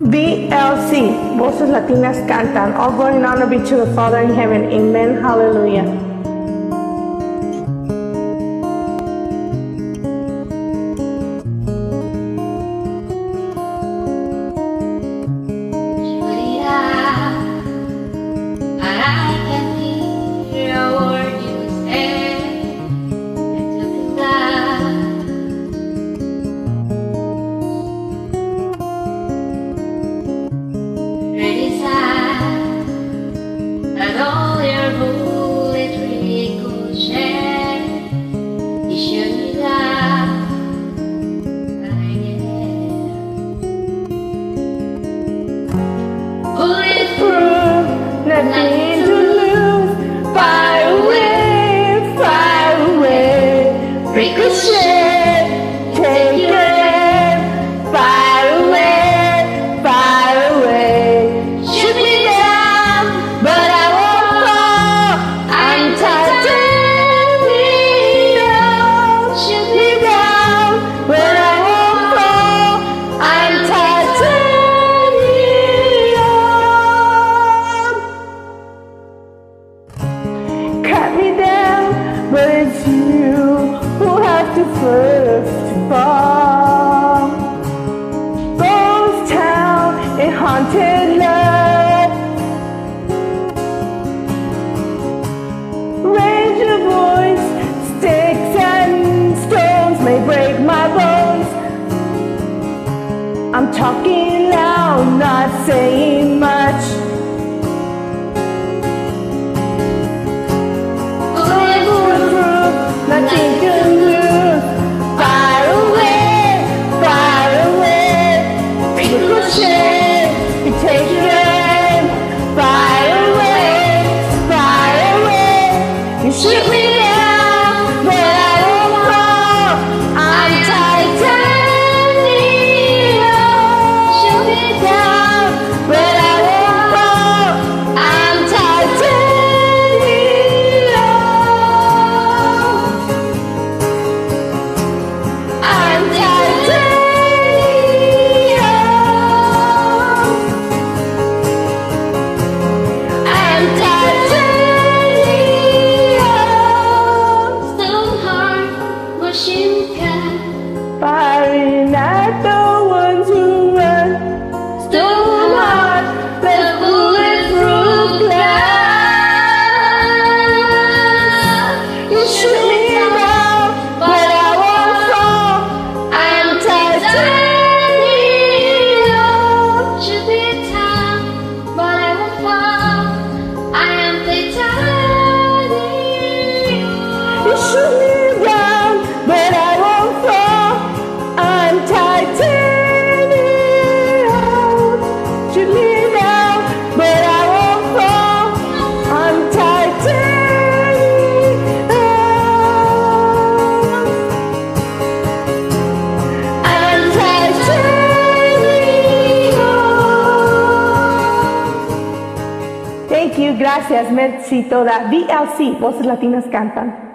VLC, Voces Latinas Cantan. All glory and honor be to the Father in heaven. Amen. Hallelujah. Ricochet, take aim. Far away, far away. Shoot me down, but I won't fall. I'm titanium. Shoot me down, but I won't fall. I'm titanium. Cut me down, but it's you first fall. Ghost town, a haunted love. Range of voice, sticks and stones may break my bones. I'm talking loud, not saying away. Titanium. You, gracias, merci toda. VLC, Voces Latinas Cantan.